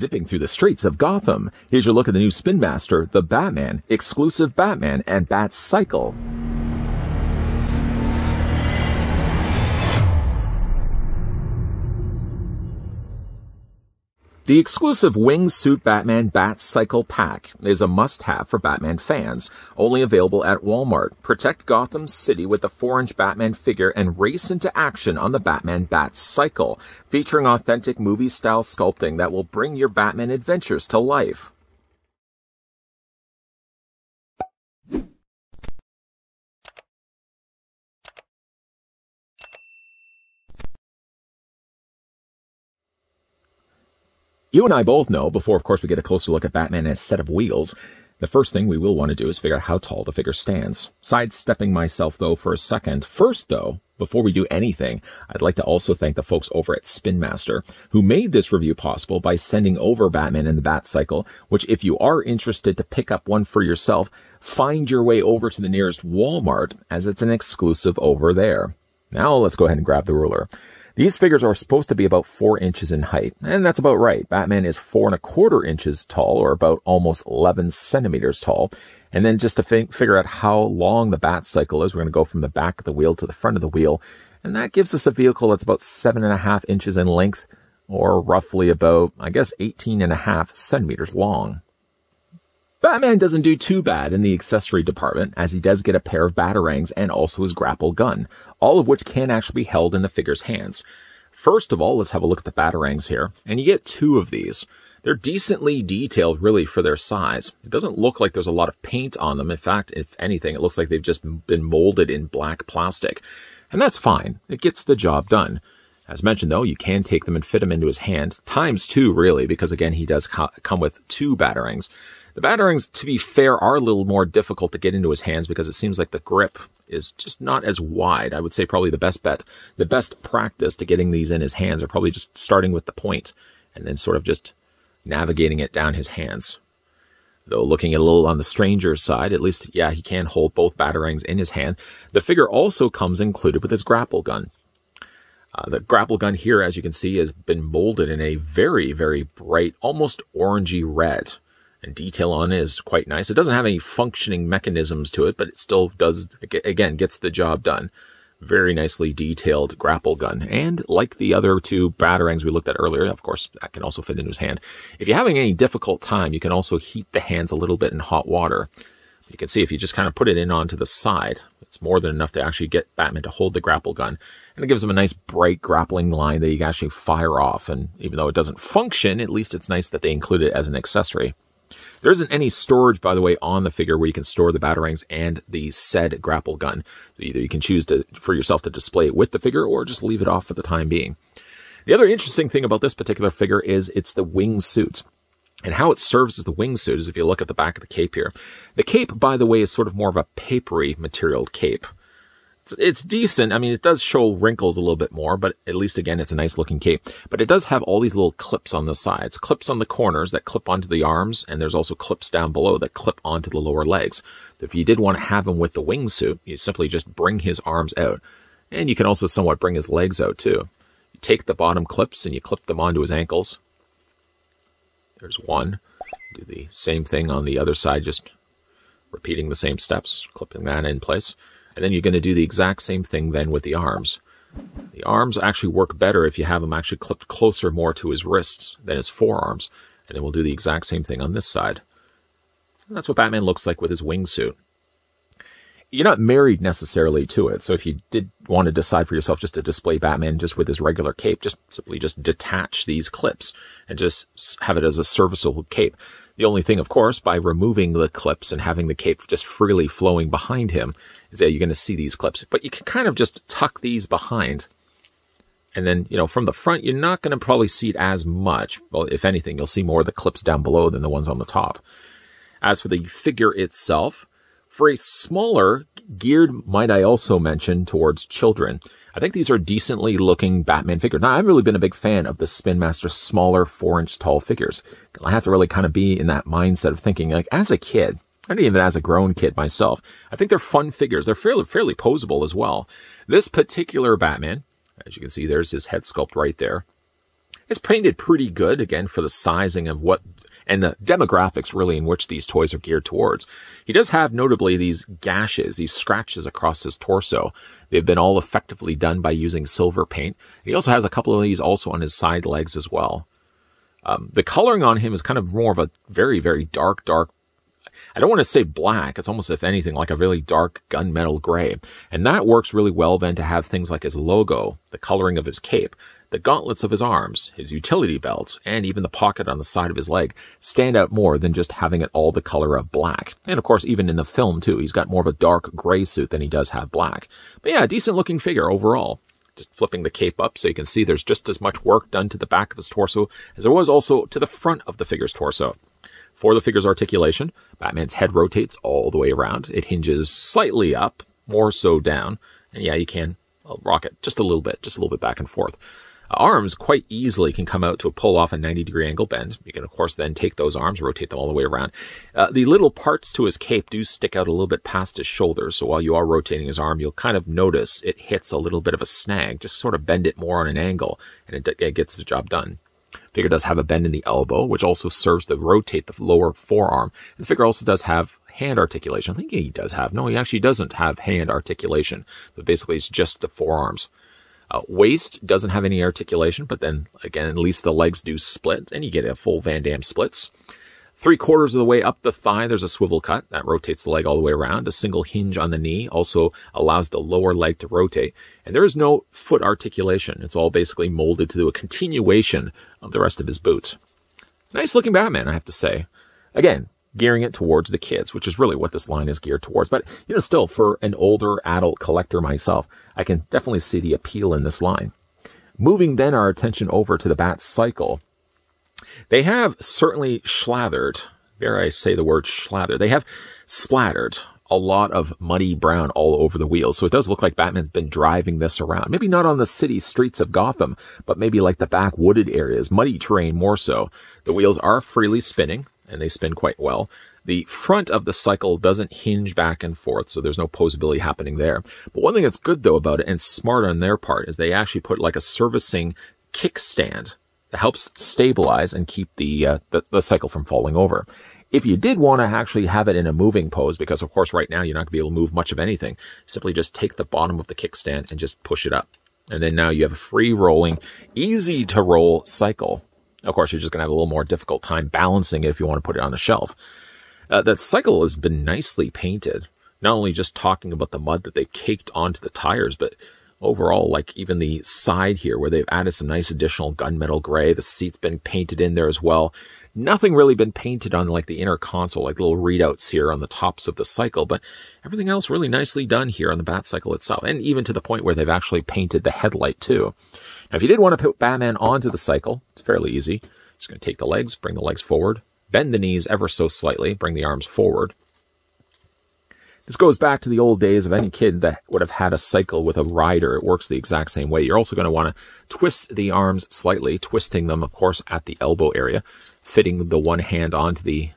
Zipping through the streets of Gotham, here's your look at the new Spin Master, the Batman, exclusive Batman and Bat Cycle. The exclusive Wingsuit Batman Bat Cycle Pack is a must-have for Batman fans, only available at Walmart. Protect Gotham City with the 4-inch Batman figure and race into action on the Batman Bat Cycle, featuring authentic movie-style sculpting that will bring your Batman adventures to life. You and I both know, before of course we get a closer look at Batman and his set of wheels, the first thing we will want to do is figure out how tall the figure stands. Sidestepping myself though for a second. First though, before we do anything, I'd like to also thank the folks over at Spin Master who made this review possible by sending over Batman in the Bat Cycle, which if you are interested to pick up one for yourself, find your way over to the nearest Walmart as it's an exclusive over there. Now let's go ahead and grab the ruler. These figures are supposed to be about four inches in height, and that's about right. Batman is four and a quarter inches tall, or about almost 11 centimeters tall. And then just to figure out how long the bat cycle is, we're going to go from the back of the wheel to the front of the wheel. And that gives us a vehicle that's about seven and a half inches in length, or roughly about, I guess, 18 and a half centimeters long. Batman doesn't do too bad in the accessory department, as he does get a pair of batarangs and also his grapple gun, all of which can actually be held in the figure's hands. First of all, let's have a look at the batarangs here, and you get two of these. They're decently detailed, really, for their size. It doesn't look like there's a lot of paint on them. In fact, if anything, it looks like they've just been molded in black plastic. And that's fine. It gets the job done. As mentioned, though, you can take them and fit them into his hand, times two, really, because again, he does co- come with two batarangs. The batarangs, to be fair, are a little more difficult to get into his hands because it seems like the grip is just not as wide. I would say probably the best bet, the best practice to getting these in his hands are probably just starting with the point and then sort of just navigating it down his hands. Though looking a little on the stranger's side, at least, yeah, he can hold both batarangs in his hand. The figure also comes included with his grapple gun. Uh, the grapple gun here, as you can see, has been molded in a very, very bright, almost orangey red and detail on it is quite nice. It doesn't have any functioning mechanisms to it, but it still does, again, gets the job done. Very nicely detailed grapple gun. And like the other two batarangs we looked at earlier, of course, that can also fit into his hand. If you're having any difficult time, you can also heat the hands a little bit in hot water. You can see if you just kind of put it in onto the side, it's more than enough to actually get Batman to hold the grapple gun. And it gives him a nice bright grappling line that you can actually fire off. And even though it doesn't function, at least it's nice that they include it as an accessory. There isn't any storage, by the way, on the figure where you can store the batarangs and the said grapple gun. So either you can choose to, for yourself to display it with the figure or just leave it off for the time being. The other interesting thing about this particular figure is it's the wing suit. And how it serves as the wingsuit is if you look at the back of the cape here. The cape, by the way, is sort of more of a papery material cape. It's, it's decent. I mean, it does show wrinkles a little bit more, but at least again, it's a nice looking cape. But it does have all these little clips on the sides, clips on the corners that clip onto the arms, and there's also clips down below that clip onto the lower legs. If you did want to have him with the wingsuit, you simply just bring his arms out. And you can also somewhat bring his legs out too. You take the bottom clips and you clip them onto his ankles. There's one. Do the same thing on the other side, just repeating the same steps, clipping that in place. And then you're going to do the exact same thing then with the arms. The arms actually work better if you have them actually clipped closer more to his wrists than his forearms. And then we'll do the exact same thing on this side. And that's what Batman looks like with his wingsuit. You're not married necessarily to it. So if you did want to decide for yourself just to display Batman just with his regular cape, just simply just detach these clips and just have it as a serviceable cape. The only thing, of course, by removing the clips and having the cape just freely flowing behind him is that you're going to see these clips. But you can kind of just tuck these behind. And then, you know, from the front, you're not going to probably see it as much. Well, if anything, you'll see more of the clips down below than the ones on the top. As for the figure itself, a smaller, geared, might I also mention, towards children, I think these are decently looking Batman figures. Now, I've really been a big fan of the Spin Master smaller four inch tall figures. I have to really kind of be in that mindset of thinking, like, as a kid, and even as a grown kid myself, I think they're fun figures. They're fairly, fairly posable as well. This particular Batman, as you can see, there's his head sculpt right there. It's painted pretty good, again, for the sizing of what and the demographics really in which these toys are geared towards. He does have notably these gashes, these scratches across his torso. They've been all effectively done by using silver paint. He also has a couple of these also on his side legs as well. Um, the coloring on him is kind of more of a very, very dark, dark I don't want to say black. It's almost, if anything, like a really dark gunmetal gray. And that works really well then to have things like his logo, the coloring of his cape, the gauntlets of his arms, his utility belt, and even the pocket on the side of his leg stand out more than just having it all the color of black. And of course, even in the film too, he's got more of a dark gray suit than he does have black. But yeah, decent looking figure overall. Just flipping the cape up so you can see there's just as much work done to the back of his torso as there was also to the front of the figure's torso. For the figure's articulation, Batman's head rotates all the way around. It hinges slightly up, more so down. And yeah, you can uh, rock it just a little bit, just a little bit back and forth arms quite easily can come out to pull off a 90 degree angle bend. You can, of course, then take those arms, rotate them all the way around. Uh, the little parts to his cape do stick out a little bit past his shoulders. So while you are rotating his arm, you'll kind of notice it hits a little bit of a snag. Just sort of bend it more on an angle and it, it gets the job done. Figure does have a bend in the elbow, which also serves to rotate the lower forearm. The figure also does have hand articulation. I think he does have. No, he actually doesn't have hand articulation. But basically, it's just the forearms. Uh, waist doesn't have any articulation, but then again, at least the legs do split and you get a full Van Damme splits. Three quarters of the way up the thigh, there's a swivel cut that rotates the leg all the way around. A single hinge on the knee also allows the lower leg to rotate. And there is no foot articulation. It's all basically molded to do a continuation of the rest of his boots. Nice looking Batman, I have to say. Again, gearing it towards the kids, which is really what this line is geared towards. But, you know, still for an older adult collector myself, I can definitely see the appeal in this line. Moving then our attention over to the Bat Cycle. They have certainly slathered, dare I say the word slather, they have splattered a lot of muddy brown all over the wheels. So it does look like Batman's been driving this around. Maybe not on the city streets of Gotham, but maybe like the back wooded areas, muddy terrain more so. The wheels are freely spinning and they spin quite well. The front of the cycle doesn't hinge back and forth, so there's no posability happening there. But one thing that's good though about it, and smart on their part, is they actually put like a servicing kickstand that helps stabilize and keep the, uh, the, the cycle from falling over. If you did want to actually have it in a moving pose, because of course right now you're not going to be able to move much of anything, simply just take the bottom of the kickstand and just push it up. And then now you have a free rolling, easy to roll cycle of course, you're just going to have a little more difficult time balancing it if you want to put it on the shelf. Uh, that cycle has been nicely painted. Not only just talking about the mud that they caked onto the tires, but overall, like even the side here where they've added some nice additional gunmetal gray. The seat's been painted in there as well. Nothing really been painted on like the inner console, like little readouts here on the tops of the cycle, but everything else really nicely done here on the Bat Cycle itself. And even to the point where they've actually painted the headlight too. Now, if you did want to put Batman onto the cycle, it's fairly easy. Just going to take the legs, bring the legs forward, bend the knees ever so slightly, bring the arms forward. This goes back to the old days of any kid that would have had a cycle with a rider. It works the exact same way. You're also going to want to twist the arms slightly, twisting them, of course, at the elbow area, fitting the one hand onto the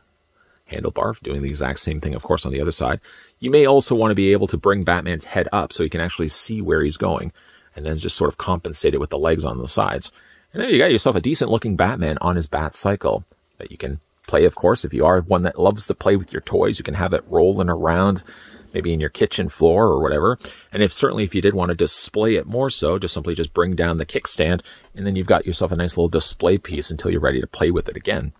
handlebar, doing the exact same thing, of course, on the other side. You may also want to be able to bring Batman's head up so you can actually see where he's going and then just sort of compensate it with the legs on the sides. And there you got yourself a decent looking Batman on his bat cycle that you can play, of course. If you are one that loves to play with your toys, you can have it rolling around maybe in your kitchen floor or whatever. And if certainly if you did want to display it more so, just simply just bring down the kickstand and then you've got yourself a nice little display piece until you're ready to play with it again.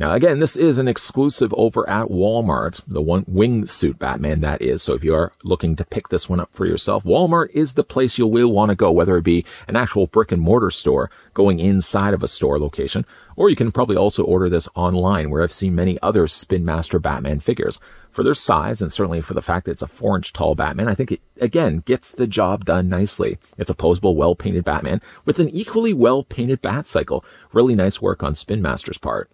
Now, again, this is an exclusive over at Walmart, the one wingsuit Batman that is. So if you are looking to pick this one up for yourself, Walmart is the place you will want to go, whether it be an actual brick and mortar store going inside of a store location, or you can probably also order this online where I've seen many other Spin Master Batman figures. For their size and certainly for the fact that it's a four inch tall Batman, I think it again gets the job done nicely. It's a posable, well painted Batman with an equally well painted bat cycle. Really nice work on Spin Master's part.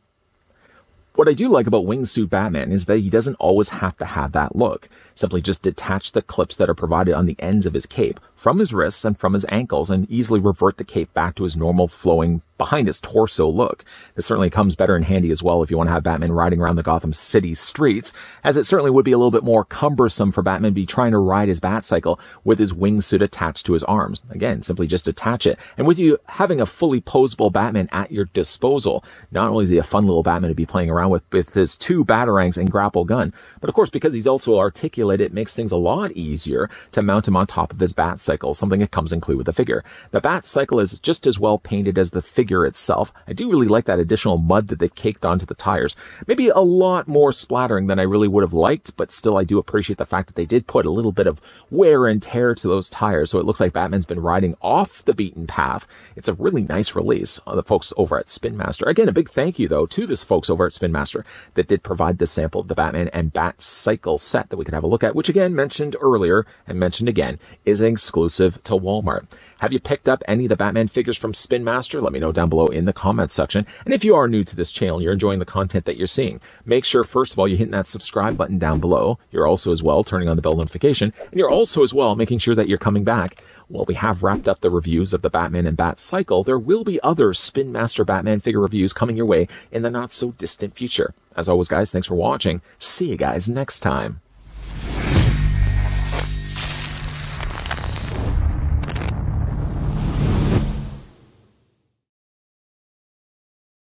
What I do like about Wingsuit Batman is that he doesn't always have to have that look. Simply just detach the clips that are provided on the ends of his cape from his wrists and from his ankles and easily revert the cape back to his normal flowing behind his torso look. This certainly comes better in handy as well if you want to have Batman riding around the Gotham City streets, as it certainly would be a little bit more cumbersome for Batman to be trying to ride his Batcycle with his wingsuit attached to his arms. Again, simply just attach it. And with you having a fully posable Batman at your disposal, not only is he a fun little Batman to be playing around with with his two batarangs and grapple gun, but of course because he's also articulate, it makes things a lot easier to mount him on top of his Batcycle, something that comes included with the figure. The Batcycle is just as well painted as the figure figure itself. I do really like that additional mud that they've caked onto the tires. Maybe a lot more splattering than I really would have liked, but still I do appreciate the fact that they did put a little bit of wear and tear to those tires. So it looks like Batman's been riding off the beaten path. It's a really nice release of the folks over at Spin Master. Again, a big thank you though to this folks over at Spin Master that did provide the sample of the Batman and Bat Cycle set that we could have a look at, which again mentioned earlier and mentioned again is exclusive to Walmart. Have you picked up any of the Batman figures from Spin Master? Let me know down below in the comments section. And if you are new to this channel you're enjoying the content that you're seeing, make sure first of all you're hitting that subscribe button down below. You're also as well turning on the bell notification, and you're also as well making sure that you're coming back. Well, we have wrapped up the reviews of the Batman and Batcycle. There will be other Spin Master Batman figure reviews coming your way in the not so distant future. As always, guys, thanks for watching. See you guys next time.